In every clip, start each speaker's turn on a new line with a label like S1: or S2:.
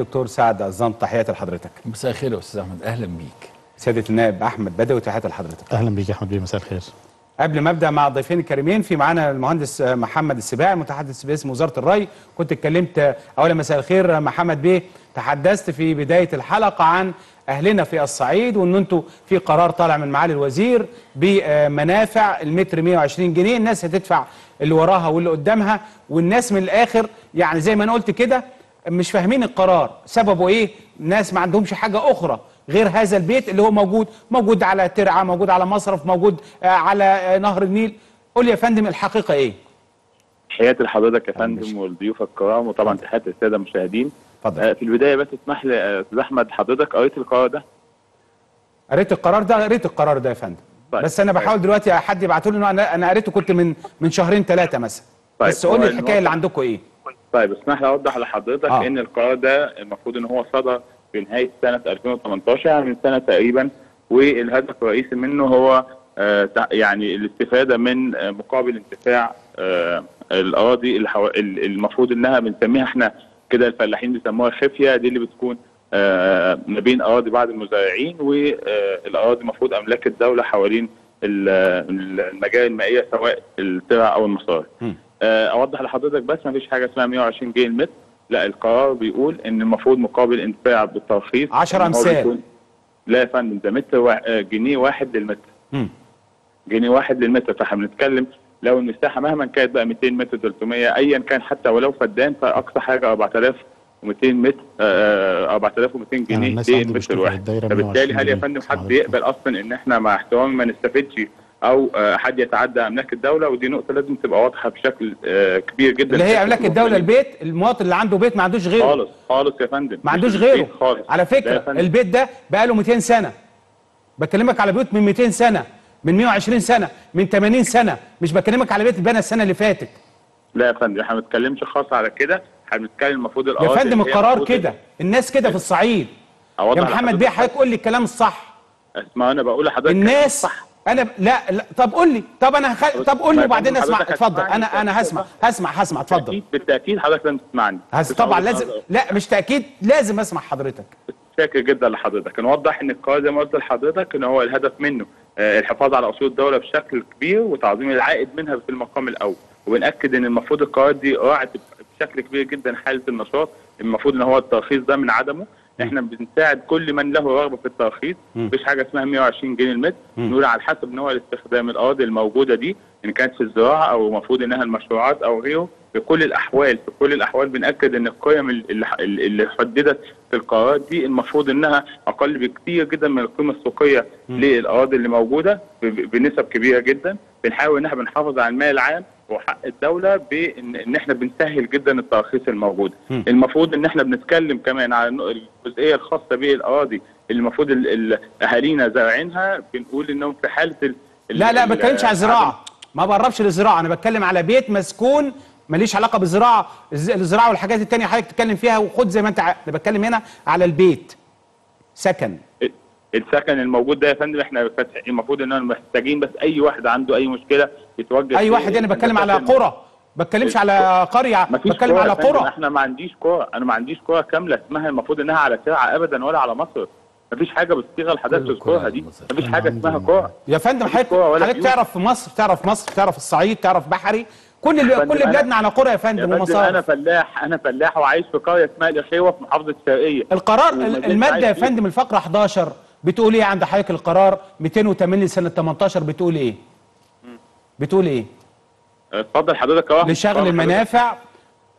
S1: دكتور سعد عزام تحياتي لحضرتك.
S2: مساء الخير يا أستاذ أحمد. أهلا بيك.
S1: سيادة النائب أحمد بدوي تحياتي لحضرتك.
S3: أهلا بيك يا أحمد بيه مساء الخير.
S1: قبل ما أبدأ مع الضيفين الكريمين في معانا المهندس محمد السباعي متحدث باسم وزارة الري. كنت اتكلمت أولا مساء الخير محمد بيه. تحدثت في بداية الحلقة عن أهلنا في الصعيد وإن أنتوا في قرار طالع من معالي الوزير بمنافع المتر 120 جنيه. الناس هتدفع اللي وراها واللي قدامها والناس من الآخر يعني زي ما أنا قلت كده مش فاهمين القرار. سببه إيه؟ ناس ما عندهمش حاجة أخرى غير هذا البيت اللي هو موجود موجود على ترعة موجود على مصرف موجود آه، على آه، نهر النيل. قول لي يا فندم الحقيقة إيه؟
S4: تحياتي لحضرتك يا فندم والضيوف الكرام وطبعا تحياتي للسادة المشاهدين.
S1: اتفضل.
S4: آه، في البداية بس اسمح لي أستاذ أحمد حضرتك قريت القرار ده؟
S1: قريت القرار ده؟ قريت القرار ده يا فندم.
S4: طيب.
S1: بس أنا بحاول دلوقتي حد يبعته لي أنا أنا قريته كنت من من شهرين ثلاثة مثلا.
S4: طيب،
S1: بس قول لي الحكاية اللي عندكم إيه؟
S4: طيب اسمح لي اوضح لحضرتك
S1: آه.
S4: إن القرار ده المفروض إن هو صدر في نهاية سنة 2018 يعني من سنة تقريبا والهدف الرئيسي منه هو آه يعني الاستفادة من آه مقابل انتفاع آه الأراضي المفروض إنها بنسميها إحنا كده الفلاحين بيسموها خفيه دي اللي بتكون آه ما بين أراضي بعض المزارعين والاراضي المفروض أملاك الدولة حوالين ال- المجاري المائية سواء الترع أو المصارف. آه، أوضح لحضرتك بس ما فيش حاجة اسمها 120 جنيه المتر لا القرار بيقول إن المفروض مقابل انتفاع بالترخيص
S1: 10
S4: إن هو
S1: أمثال.
S4: بيكون- لا يا فندم ده متر وا... آه، جنيه واحد للمتر
S1: مم.
S4: جنيه واحد للمتر فاحنا بنتكلم لو المساحه مهما كانت بقى 200 متر 300 ايا كان حتى ولو فدان فأقصى حاجة 4200 متر آه، 4200
S3: يعني
S4: جنيه
S3: بيشتروا
S4: الواحد فبالتالي
S3: 120
S4: هل يا. فندم حد. يقبل أصلا إن إحنا مع احترامي ما نستفدش أو آه، حد يتعدى أملاك الدولة ودي نقطة لازم تبقى واضحة بشكل آه، كبير جدا
S1: اللي هي أملاك
S4: الدولة.
S1: البيت المواطن اللي عنده بيت ما عندوش غيره.
S4: خالص خالص يا فندم.
S1: ما عندوش غيره.
S4: خالص.
S1: على
S4: يا فكرة.
S1: البيت ده بقى له 200 سنة. بكلمك على بيوت من 200 سنة من 120 سنة من 80 سنة. مش بكلمك على بيت اتبنى السنة اللي فاتت.
S4: لا يا فندم إحنا ما بنتكلمش خاص على كده. إحنا بنتكلم المفروض
S1: يا
S4: الأراضي
S1: فندم القرار كده. الناس كده في الصعيد. يا محمد بيه. حضرتك قول لي الكلام الصح.
S4: اسمع أنا بقول لحضرتك
S1: الناس
S4: صح
S1: أنا لا, لا طب قول لي طب أنا هخ... طب قول لي
S4: ما
S1: وبعدين
S4: أسمع
S1: اتفضل. أنا أنا هسمع هسمع هسمع اتفضل.
S4: بالتأكيد, بالتأكيد حضرتك لازم تسمعني.
S1: هس طبعا لازم لا مش تأكيد لازم أسمع حضرتك.
S4: شاكر جدا لحضرتك. نوضح إن القرار زي ما قلت لحضرتك إن هو الهدف منه آه، الحفاظ على أصول الدولة بشكل كبير وتعظيم العائد منها في المقام الأول. وبنأكد إن المفروض القرار دي راعت بشكل كبير جدا حالة النشاط. المفروض إن هو الترخيص ده من عدمه. إحنا بنساعد كل من له رغبة في الترخيص. مفيش حاجة اسمها 120 جنيه المتر. نقول على حسب نوع الاستخدام الاراضي الموجودة دي إن كانت في الزراعة أو المفروض إنها المشروعات أو غيره. في كل الأحوال في كل الأحوال بنأكد إن القيم اللي, اللي حددت في القرارات دي المفروض إنها أقل بكتير جدا من القيمة السوقية للاراضي اللي موجودة بنسب كبيرة جدا. بنحاول إن إحنا بنحافظ على المال العام وحق الدولة بان ان إحنا بنسهل جدا التراخيص الموجوده. المفروض إن إحنا بنتكلم كمان على الجزئية الخاصة بالاراضي اللي المفروض ال- ال- أهالينا زارعينها بنقول إنهم في حالة ال
S1: لا لا ما بتكلمش على الزراعة. ما بقربش للزراعة. أنا بتكلم على بيت مسكون ماليش علاقة بالزراعة الز- الزراعة والحاجات التانية حضرتك تتكلم فيها وخد زي ما أنت ع- أنا بتكلم هنا على البيت. سكن.
S4: السكن الموجود ده يا فندم إحنا المفروض إن إحنا محتاجين بس أي واحد عنده أي مشكلة يتوجه أي
S1: واحد أنا بتكلم على. قرى بتكلمش على
S4: قرية
S1: بتكلم على قرى
S4: إحنا ما عنديش كوره أنا ما عنديش كوره كاملة اسمها المفروض إنها على ترعه ابدا ولا على مصر مفيش حاجة بالصيغه اللي حضرتك تذكرها دي. مفيش
S3: أنا حاجة
S4: اسمها كوره
S1: يا فندم حضرتك. تعرف في مصر تعرف مصر تعرف الصعيد تعرف بحري كل كل بلادنا على قرى يا فندم
S4: فندم أنا
S1: ومصارف
S4: فلاح أنا فلاح وعايش في قرية اسمها الاخيوه في محافظة الشرقيه
S1: القرار المادة يا. فندم الفقرة 11 بتقول إيه عند حضرتك القرار 208 لسنه 18 بتقول إيه؟ بتقول إيه؟
S4: اتفضل حضرتك اهو
S1: لشغل المنافع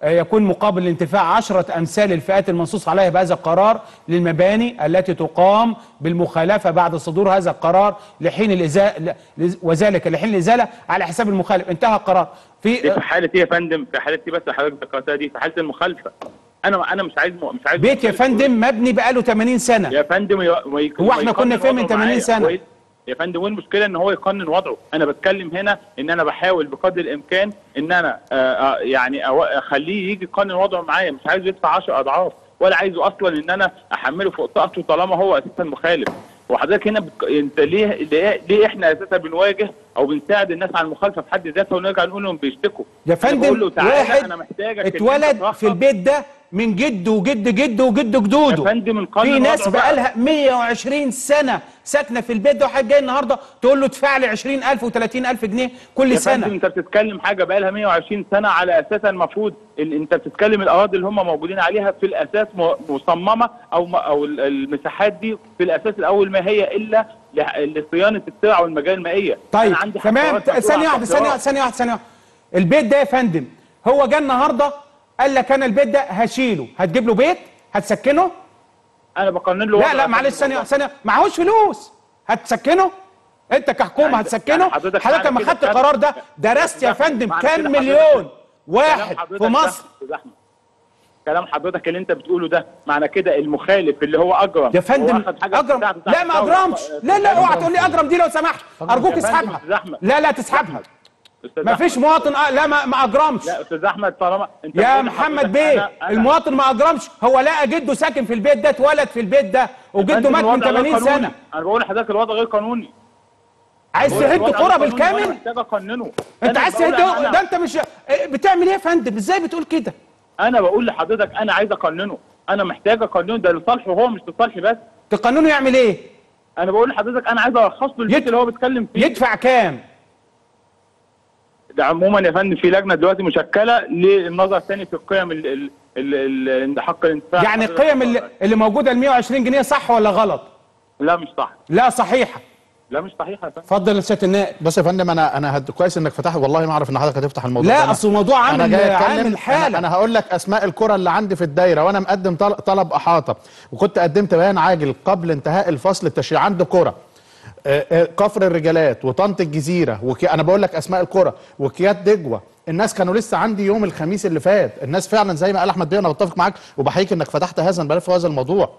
S1: آه، يكون مقابل الانتفاع عشرة أمثال الفئات المنصوص عليها بهذا القرار للمباني التي تقام بالمخالفة بعد صدور هذا القرار لحين الإزالة وذلك لحين الإزالة على حساب المخالف. انتهى القرار. في
S4: في حالة إيه يا فندم؟ في حالة إيه بس حضرتك ذكرتها دي؟ في حالة المخالفة. أنا أنا مش عايز م- مش عايز
S1: بيت يا فندم مبني بقاله 80 سنة
S4: يا فندم ي- وي-
S1: هو إحنا كنا فين من
S4: وضعه
S1: 80
S4: معايا.
S1: سنة؟
S4: هو إيه؟ يا فندم وين المشكلة إن هو يقنن وضعه أنا بتكلم هنا إن أنا بحاول بقدر الإمكان إن أنا آه، آه، يعني أخليه يجي يقنن وضعه معايا مش عايزه يدفع 10 أضعاف ولا عايزه أصلا إن أنا أحمله فوق طاقته طالما هو أساسا مخالف وحضرتك هنا بتك... أنت ليه ليه, ليه إحنا أساسا بنواجه أو بنساعد الناس على المخالفة في حد ذاتها ونرجع نقول لهم بيشتكوا
S1: يا
S4: أنا بقول له
S1: فندم
S4: تعالى
S1: واحد
S4: أنا محتاجك
S1: اتولد. في البيت ده من جد وجد جد وجد جدوده. في ناس
S4: بقى.
S1: بقالها 120 سنة ساكنة في البيت. ده وحد جاي النهارده تقول له ادفع لي 20000 و30000 جنيه كل
S4: يا فندم
S1: سنه
S4: انت بتتكلم حاجة بقى لها 120 سنة على اساسها المفروض ال- انت بتتكلم الأراضي اللي هم موجودين عليها في الأساس مصممة أو أو ال- المساحات دي في الأساس الأول ما هي إلا لصيانة السلع والمجال المائية.
S1: طيب تمام. ثانية
S4: واحدة.
S1: ثانية واحدة ثانية واحدة. البيت ده يا فندم هو جه النهارده قال لك أنا البيت ده هشيله. هتجيب له بيت؟ هتسكنه؟
S4: أنا بقنن له
S1: لا لا معلش
S4: ثانية.
S1: ثانية. معهوش فلوس. هتسكنه؟ أنت كحكومة
S4: يعني-
S1: هتسكنه؟
S4: يعني حضرتك
S1: لما خدت القرار ده درست يا فندم كام مليون واحد في مصر؟
S4: كلام حضرتك اللي أنت بتقوله ده معنى كده المخالف اللي هو أجرم.
S1: يا فندم
S4: أجرم.
S1: لا ما. أجرمش. لا لا اوعى تقول لي أجرم دي لو سمحت.
S4: أرجوك
S1: اسحبها. لا لا تسحبها. ما فيش. مواطن أ- لا ما, ما أجرمش.
S4: لا أستاذ أحمد طالما أنت
S1: يا محمد بيه
S4: أنا- أنا-
S1: المواطن ما أجرمش. هو لقى جده ساكن في البيت ده اتولد في البيت ده وجده مات من
S4: الوضع غير
S1: 80
S4: قانوني.
S1: سنة.
S4: أنا بقول لحضرتك الوضع غير قانوني.
S1: عايز تهد
S4: وأنا
S1: بالكامل؟
S4: محتاج
S1: أقننه.
S4: أنت
S1: عايز تهد ده أنت مش إيه، بتعمل إيه يا فندم؟ إزاي بتقول كده؟
S4: أنا بقول لحضرتك أنا عايز أقننه. أنا محتاج أقننه. ده لصالحه هو مش لصالحي بس.
S1: تقننه يعمل إيه؟
S4: أنا بقول لحضرتك أنا عايز أرخص له البيت
S1: يت-
S4: اللي هو بيتكلم فيه.
S1: يدفع كام؟
S4: ده عموما يا فندم في لجنة دلوقتي مشكلة للنظر الثاني في القيم ال ال حق الانتفاع.
S1: يعني القيم اللي, اللي موجودة ال 120 جنيه صح ولا غلط؟
S4: لا مش صح.
S1: لا صحيحة.
S4: لا مش صحيح يا فندم.
S1: اتفضل يا سيادة النائب.
S3: بص يا فندم أنا أنا هد... كويس إنك فتحت. والله ما أعرف إن حضرتك هتفتح الموضوع
S1: لا أصل الموضوع عامل عامل حالة.
S3: أنا, أنا هقول لك أسماء القرى اللي عندي في الدايرة. وأنا مقدم طل- طلب أحاطة. وكنت قدمت بيان عاجل قبل انتهاء الفصل التشريعي. عندي آه، كفر الرجالات وطنط الجزيرة وكي أنا بقول لك أسماء القرى وكيات دجوة. الناس كانوا لسه عندي يوم الخميس اللي فات. الناس فعلا زي ما قال أحمد بيه أنا بتفق معاك وبحييك إنك فتحت هذا الملف وهذا الموضوع.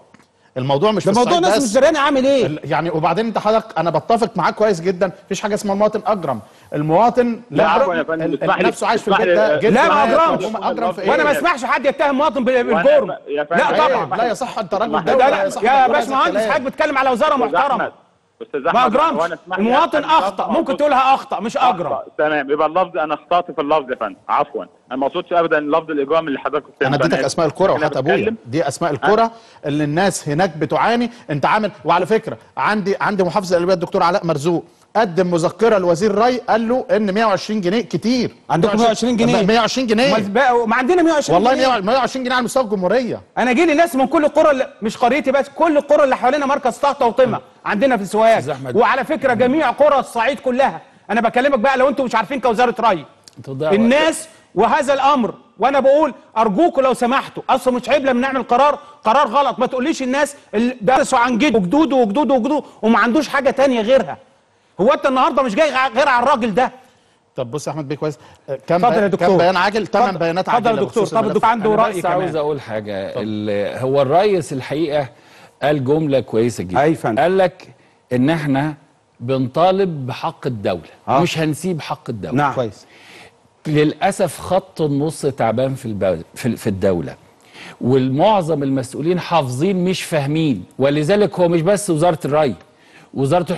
S3: الموضوع مش
S1: ده
S3: في
S1: موضوع
S3: الصعيد
S1: ناس
S3: بس.
S1: مش دراني عامل
S3: إيه؟ يعني وبعدين أنت حضرتك أنا بتفق معاك كويس جدا. مفيش حاجة اسمها مواطن أجرم. المواطن
S4: لا، لي-
S3: نفسه عايش في البيت ده
S4: آه،
S3: جدا
S1: لا ما.
S3: أجرمش. أجرم في إيه؟
S1: وأنا ما أسمحش حد يتهم مواطن بال- بالجرم لا طبعا.
S3: لا يا صح أنت راجل
S1: لا يا باشمهندس. حضرتك بتتكلم على وزارة
S4: محترمة. أستاذ
S1: ما
S4: احمد
S1: اجرمش
S4: اسمح لي
S1: المواطن
S4: أخطأ.
S1: ممكن تقولها أخطأ مش اجرم.
S4: تمام يبقى اللفظ أنا أخطأت في اللفظ يا فندم عفوا أنا ما أقصدش ابدا لفظ الإجرام اللي حضرتك كنت
S3: أنا أديتك أسماء القرى وحتى أبويا. دي أسماء القرى اللي الناس هناك بتعاني. أنت عامل وعلى فكرة عندي عندي محافظ القلبيه الدكتور علاء مرزوق. قدم مذكرة لوزير ري قال له إن 120 جنيه كتير.
S1: عندكم 120 جنيه؟
S3: 120 جنيه.
S1: ما عندنا 120
S3: والله
S1: جنيه
S3: 120 جنيه على مستوى الجمهورية.
S1: أنا جيلي ناس من كل القرى اللي مش قريتي بس كل القرى اللي حوالينا مركز طهطا وطمع. عندنا في سوهاج.
S2: أستاذ أحمد.
S1: وعلى فكرة جميع قرى الصعيد كلها. أنا بكلمك بقى لو أنتم مش عارفين كوزارة ري.
S2: انت بتضيع وقت.
S1: وهذا الأمر وأنا بقول أرجوكم لو سمحتوا أصل مش عيب لما نعمل قرار قرار غلط ما تقوليش الناس اللي درسوا عن جد وجدوده وجدوده وجدوده وما عندوش حاجة تانية غيرها هو أنت النهارده مش جاي غير على الراجل ده
S3: طب بص يا أحمد بيه كويس كم بي-
S1: دكتور.
S3: كم بيان عاجل ثمان. بيانات
S1: اتفضل
S3: عاجلة
S1: يا دكتور. طب. الدكتور عنده رأي
S2: بس
S1: كمان.
S2: عاوز أقول حاجة ال- هو الرئيس الحقيقة قال جملة كويسة جدا
S1: أي فندم.
S2: قال لك إن إحنا بنطالب بحق الدولة
S1: آه.
S2: مش هنسيب حق الدولة
S1: نعم
S3: كويس
S2: للأسف خط النص تعبان في في الدولة. والمعظم المسؤولين حافظين مش فاهمين ولذلك هو مش بس وزارة الري وزارة